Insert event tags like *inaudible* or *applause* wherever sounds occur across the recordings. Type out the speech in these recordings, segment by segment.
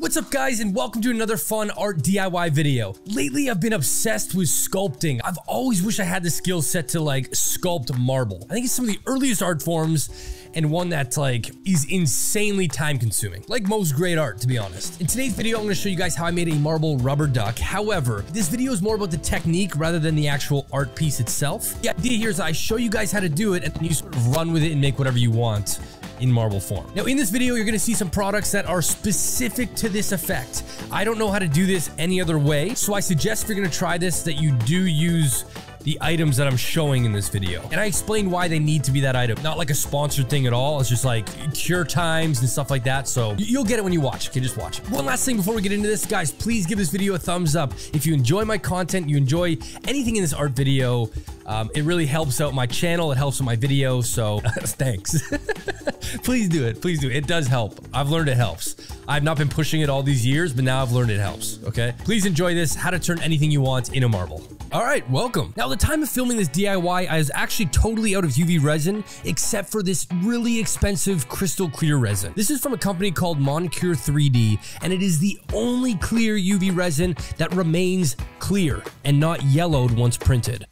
What's up guys and welcome to another fun art DIY video. Lately I've been obsessed with sculpting. I've always wished I had the skill set to like sculpt marble. I think it's some of the earliest art forms and one that like is insanely time consuming. Like most great art, to be honest. In today's video, I'm gonna show you guys how I made a marble rubber duck. However, this video is more about the technique rather than the actual art piece itself. The idea here is I show you guys how to do it and then you sort of run with it and make whatever you want in marble form. Now in this video, you're gonna see some products that are specific to this effect. I don't know how to do this any other way, so I suggest if you're gonna try this that you do use the items that I'm showing in this video. And I explain why they need to be that item. Not like a sponsored thing at all. It's just like cure times and stuff like that. So you'll get it when you watch. Okay, just watch. One last thing before we get into this, guys, please give this video a thumbs up. If you enjoy my content, you enjoy anything in this art video, um, it really helps out my channel. It helps with my video. So *laughs* thanks. *laughs* *laughs* please do it. Please do it. It does help. I've learned it helps. I've not been pushing it all these years, but now I've learned it helps. Okay. Please enjoy this. How to turn anything you want into marble. All right, welcome. Now, the time of filming this DIY, I was actually totally out of UV resin, except for this really expensive crystal clear resin. This is from a company called Monocure 3D, and it is the only clear UV resin that remains clear and not yellowed once printed.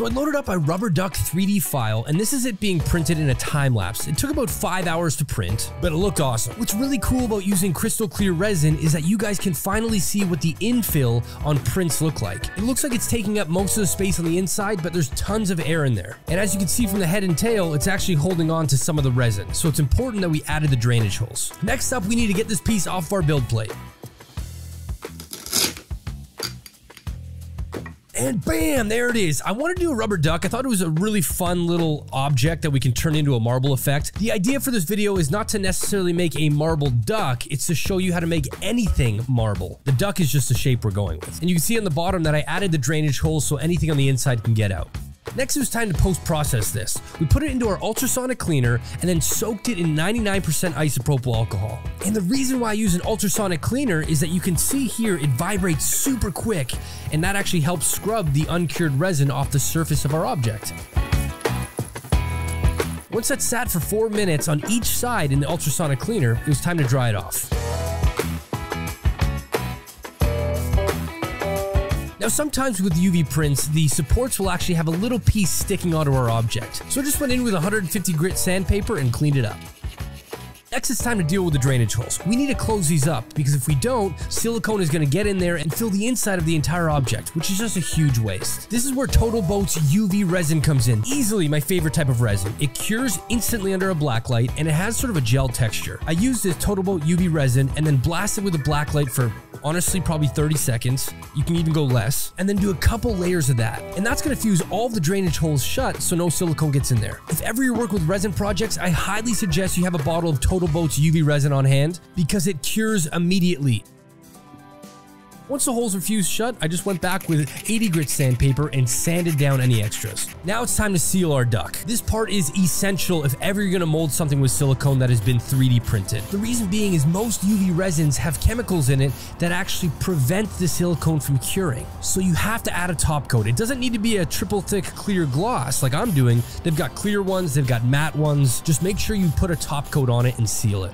So I loaded up a Rubber Duck 3D file, and this is it being printed in a time lapse. It took about five hours to print, but it looked awesome. What's really cool about using crystal clear resin is that you guys can finally see what the infill on prints look like. It looks like it's taking up most of the space on the inside, but there's tons of air in there. And as you can see from the head and tail, it's actually holding on to some of the resin. So it's important that we added the drainage holes. Next up, we need to get this piece off our build plate. And bam, there it is. I want to do a rubber duck. I thought it was a really fun little object that we can turn into a marble effect. The idea for this video is not to necessarily make a marble duck, it's to show you how to make anything marble. The duck is just the shape we're going with. And you can see on the bottom that I added the drainage holes so anything on the inside can get out. Next, it was time to post-process this. We put it into our ultrasonic cleaner and then soaked it in 99% isopropyl alcohol. And the reason why I use an ultrasonic cleaner is that you can see here it vibrates super quick and that actually helps scrub the uncured resin off the surface of our object. Once that sat for 4 minutes on each side in the ultrasonic cleaner, it was time to dry it off. Now sometimes with UV prints, the supports will actually have a little piece sticking onto our object. So I just went in with 150 grit sandpaper and cleaned it up. Next, it's time to deal with the drainage holes. We need to close these up because if we don't, silicone is going to get in there and fill the inside of the entire object, which is just a huge waste. This is where TotalBoat's UV resin comes in. Easily my favorite type of resin. It cures instantly under a blacklight and it has sort of a gel texture. I use this TotalBoat UV resin and then blast it with a blacklight for honestly probably 30 seconds. You can even go less. And then do a couple layers of that. And that's gonna fuse all the drainage holes shut so no silicone gets in there. If ever you work with resin projects, I highly suggest you have a bottle of TotalBoat's UV resin on hand because it cures immediately. Once the holes were fused shut, I just went back with 80 grit sandpaper and sanded down any extras. Now it's time to seal our duck. This part is essential if ever you're gonna mold something with silicone that has been 3D printed. The reason being is most UV resins have chemicals in it that actually prevent the silicone from curing. So you have to add a top coat. It doesn't need to be a triple thick clear gloss like I'm doing. They've got clear ones, they've got matte ones. Just make sure you put a top coat on it and seal it.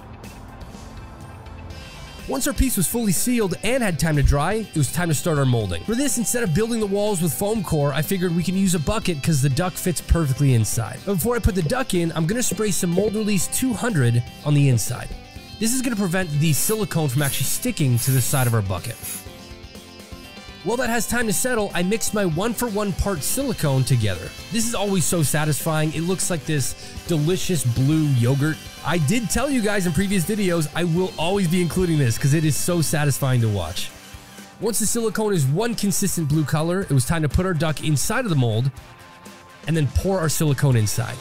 Once our piece was fully sealed and had time to dry, it was time to start our molding. For this, instead of building the walls with foam core, I figured we can use a bucket because the duck fits perfectly inside. But before I put the duck in, I'm going to spray some Mold Release 200 on the inside. This is going to prevent the silicone from actually sticking to the side of our bucket. While that has time to settle, I mixed my one for one part silicone together. This is always so satisfying. It looks like this delicious blue yogurt. I did tell you guys in previous videos, I will always be including this because it is so satisfying to watch. Once the silicone is one consistent blue color, it was time to put our duck inside of the mold and then pour our silicone inside.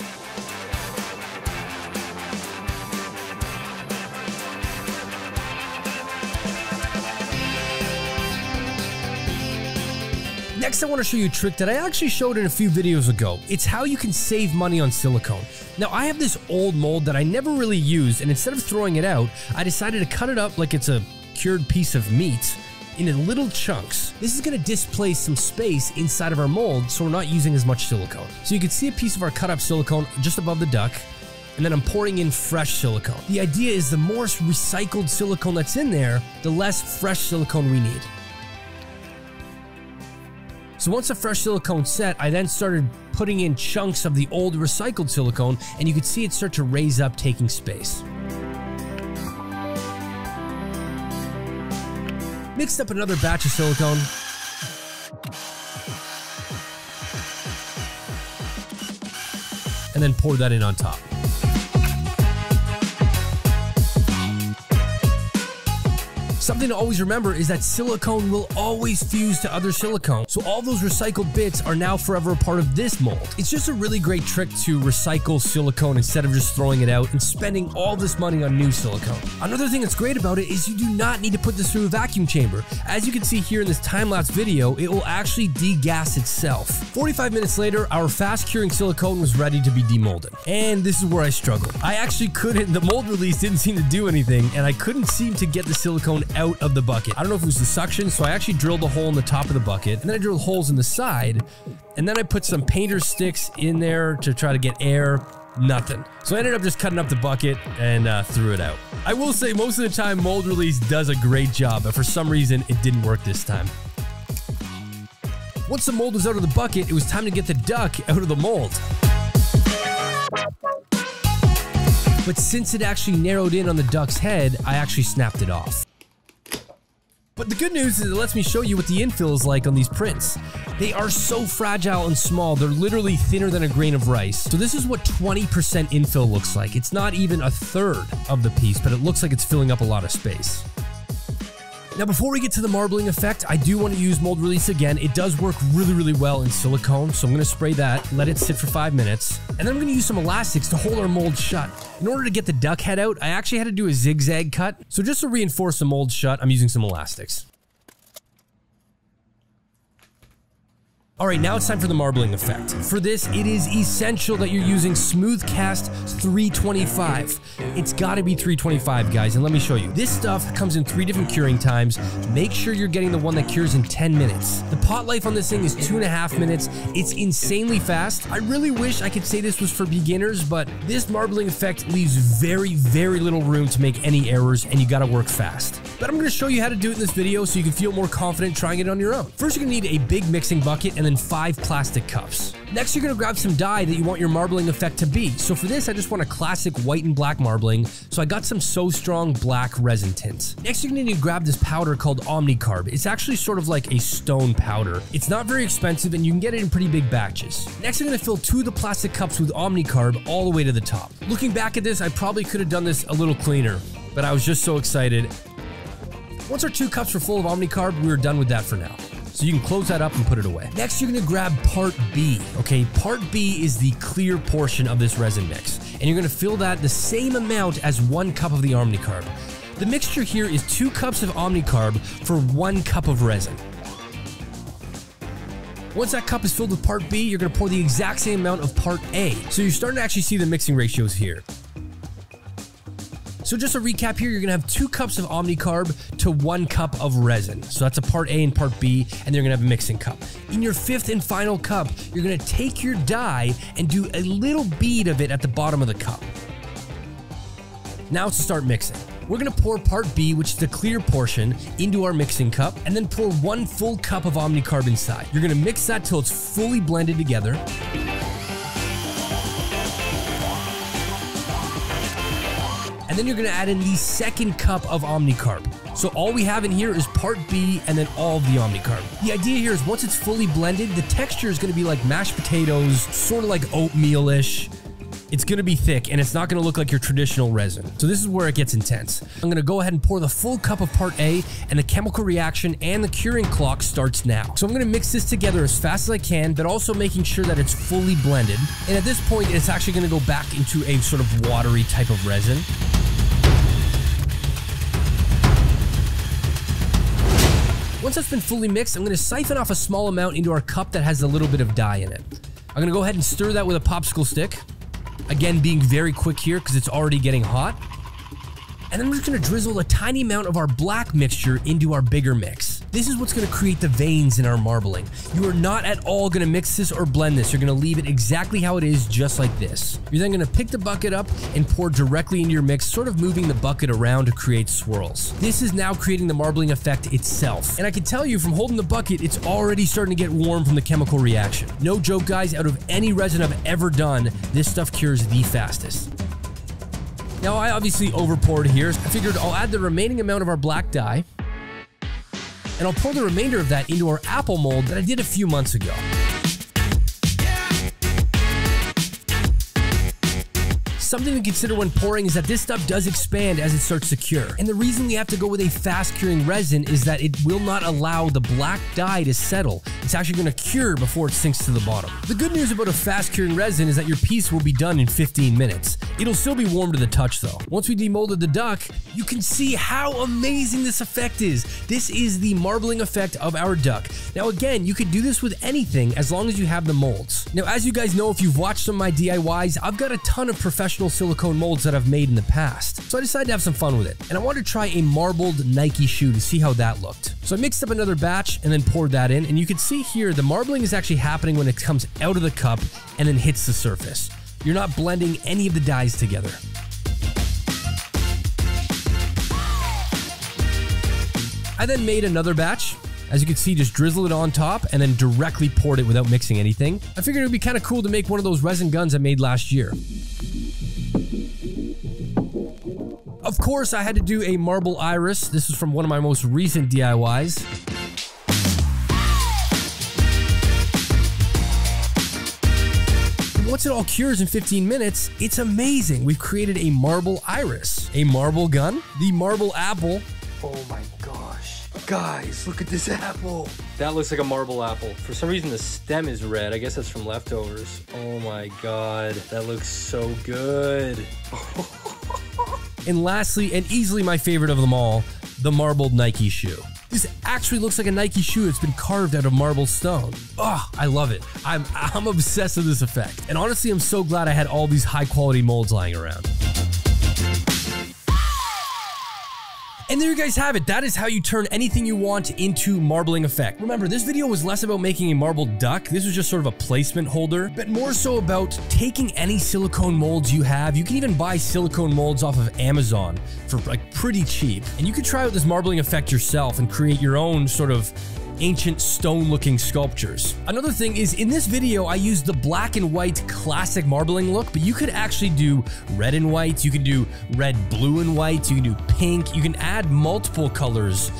Next, I want to show you a trick that I actually showed in a few videos ago. It's how you can save money on silicone. Now, I have this old mold that I never really used, and instead of throwing it out, I decided to cut it up like it's a cured piece of meat into little chunks. This is going to displace some space inside of our mold so we're not using as much silicone. So you can see a piece of our cut up silicone just above the duck, and then I'm pouring in fresh silicone. The idea is the more recycled silicone that's in there, the less fresh silicone we need. So once the fresh silicone set, I then started putting in chunks of the old recycled silicone and you could see it start to raise up taking space. Mixed up another batch of silicone. And then poured that in on top. Something to always remember is that silicone will always fuse to other silicone, so all those recycled bits are now forever a part of this mold. It's just a really great trick to recycle silicone instead of just throwing it out and spending all this money on new silicone. Another thing that's great about it is you do not need to put this through a vacuum chamber. As you can see here in this time-lapse video, it will actually degas itself. 45 minutes later, our fast curing silicone was ready to be demolded. And this is where I struggled. I actually couldn't, the mold release didn't seem to do anything, and I couldn't seem to get the silicone out of the bucket. I don't know if it was the suction, so I actually drilled a hole in the top of the bucket, and then I drilled holes in the side, and then I put some painter sticks in there to try to get air. Nothing. So I ended up just cutting up the bucket and uh, threw it out. I will say most of the time mold release does a great job, but for some reason it didn't work this time. Once the mold was out of the bucket, it was time to get the duck out of the mold. But since it actually narrowed in on the duck's head, I actually snapped it off. But the good news is it lets me show you what the infill is like on these prints. They are so fragile and small, they're literally thinner than a grain of rice. So this is what 20% infill looks like. It's not even a third of the piece, but it looks like it's filling up a lot of space. Now before we get to the marbling effect, I do want to use mold release again. It does work really, really well in silicone, so I'm going to spray that, let it sit for five minutes, and then I'm going to use some elastics to hold our mold shut. In order to get the duck head out, I actually had to do a zigzag cut, so just to reinforce the mold shut, I'm using some elastics. All right, now it's time for the marbling effect. For this, it is essential that you're using Smoothcast 325. It's gotta be 325, guys, and let me show you. This stuff comes in three different curing times. Make sure you're getting the one that cures in 10 minutes. The pot life on this thing is two and a half minutes. It's insanely fast. I really wish I could say this was for beginners, but this marbling effect leaves very, very little room to make any errors, and you gotta work fast. But I'm gonna show you how to do it in this video so you can feel more confident trying it on your own. First, you're gonna need a big mixing bucket and and then five plastic cups. Next, you're gonna grab some dye that you want your marbling effect to be. So for this, I just want a classic white and black marbling. So I got some So Strong black resin tint. Next, you're gonna need to grab this powder called Omnicarb. It's actually sort of like a stone powder. It's not very expensive and you can get it in pretty big batches. Next, I'm gonna fill two of the plastic cups with Omnicarb all the way to the top. Looking back at this, I probably could have done this a little cleaner, but I was just so excited. Once our two cups were full of Omnicarb, we were done with that for now. So you can close that up and put it away. Next, you're gonna grab part B. Okay, part B is the clear portion of this resin mix. And you're gonna fill that the same amount as one cup of the Omnicarb. The mixture here is two cups of Omnicarb for one cup of resin. Once that cup is filled with part B, you're gonna pour the exact same amount of part A. So you're starting to actually see the mixing ratios here. So just a recap here, you're gonna have two cups of Omnicarb to one cup of resin. So that's a part A and part B, and you're gonna have a mixing cup. In your fifth and final cup, you're gonna take your dye and do a little bead of it at the bottom of the cup. Now to start mixing. We're gonna pour part B, which is the clear portion, into our mixing cup, and then pour one full cup of Omnicarb inside. You're gonna mix that till it's fully blended together. And then you're gonna add in the second cup of Omnicarb. So all we have in here is part B and then all of the Omnicarb. The idea here is once it's fully blended, the texture is gonna be like mashed potatoes, sort of like oatmeal-ish. It's gonna be thick and it's not gonna look like your traditional resin. So this is where it gets intense. I'm gonna go ahead and pour the full cup of part A and the chemical reaction and the curing clock starts now. So I'm gonna mix this together as fast as I can, but also making sure that it's fully blended. And at this point, it's actually gonna go back into a sort of watery type of resin. Once that's been fully mixed, I'm to siphon off a small amount into our cup that has a little bit of dye in it. I'm to go ahead and stir that with a popsicle stick. Again, being very quick here because it's already getting hot. And then we're just to drizzle a tiny amount of our black mixture into our bigger mix. This is what's gonna create the veins in our marbling. You are not at all gonna mix this or blend this. You're gonna leave it exactly how it is, just like this. You're then gonna pick the bucket up and pour directly into your mix, sort of moving the bucket around to create swirls. This is now creating the marbling effect itself. And I can tell you from holding the bucket, it's already starting to get warm from the chemical reaction. No joke guys, out of any resin I've ever done, this stuff cures the fastest. Now I obviously over poured here. I figured I'll add the remaining amount of our black dye and I'll pour the remainder of that into our apple mold that I did a few months ago. Something to consider when pouring is that this stuff does expand as it starts to cure. And the reason we have to go with a fast curing resin is that it will not allow the black dye to settle. It's actually going to cure before it sinks to the bottom. The good news about a fast curing resin is that your piece will be done in 15 minutes. It'll still be warm to the touch though. Once we demolded the duck, you can see how amazing this effect is. This is the marbling effect of our duck. Now again, you could do this with anything as long as you have the molds. Now as you guys know, if you've watched some of my DIYs, I've got a ton of professional traditional silicone molds that I've made in the past. So I decided to have some fun with it. And I wanted to try a marbled Nike shoe to see how that looked. So I mixed up another batch and then poured that in. And you can see here, the marbling is actually happening when it comes out of the cup and then hits the surface. You're not blending any of the dyes together. I then made another batch as you can see, just drizzle it on top and then directly poured it without mixing anything. I figured it would be kind of cool to make one of those resin guns I made last year. Of course, I had to do a marble iris. This is from one of my most recent DIYs. once it all cures in 15 minutes, it's amazing. We've created a marble iris, a marble gun, the marble apple. Oh my gosh. Guys, look at this apple. That looks like a marble apple. For some reason, the stem is red. I guess that's from leftovers. Oh my god, that looks so good. *laughs* And lastly, and easily my favorite of them all, the marbled Nike shoe. This actually looks like a Nike shoe that's been carved out of marble stone. Oh, I love it. I'm, *laughs* I'm obsessed with this effect. And honestly, I'm so glad I had all these high quality molds lying around. And there you guys have it. That is how you turn anything you want into marbling effect. Remember, this video was less about making a marble duck. This was just sort of a placement holder, but more so about taking any silicone molds you have. You can even buy silicone molds off of Amazon for like pretty cheap. And you could try out this marbling effect yourself and create your own sort of ancient stone looking sculptures. Another thing is in this video, I used the black and white classic marbling look, but you could actually do red and white. You can do red, blue and white. You can do pink. You can add multiple colors.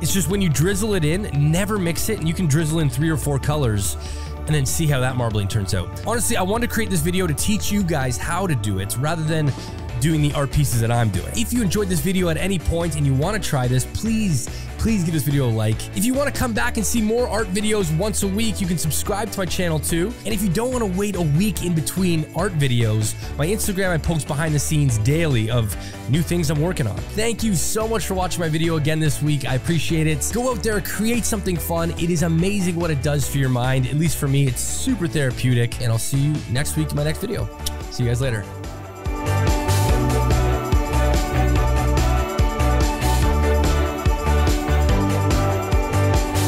It's just when you drizzle it in, never mix it and you can drizzle in three or four colors and then see how that marbling turns out. Honestly, I wanted to create this video to teach you guys how to do it rather than doing the art pieces that I'm doing. If you enjoyed this video at any point and you want to try this, please please give this video a like. If you want to come back and see more art videos once a week, you can subscribe to my channel too. And if you don't want to wait a week in between art videos, my Instagram, I post behind the scenes daily of new things I'm working on. Thank you so much for watching my video again this week. I appreciate it. Go out there, create something fun. It is amazing what it does for your mind. At least for me, it's super therapeutic. And I'll see you next week in my next video. See you guys later.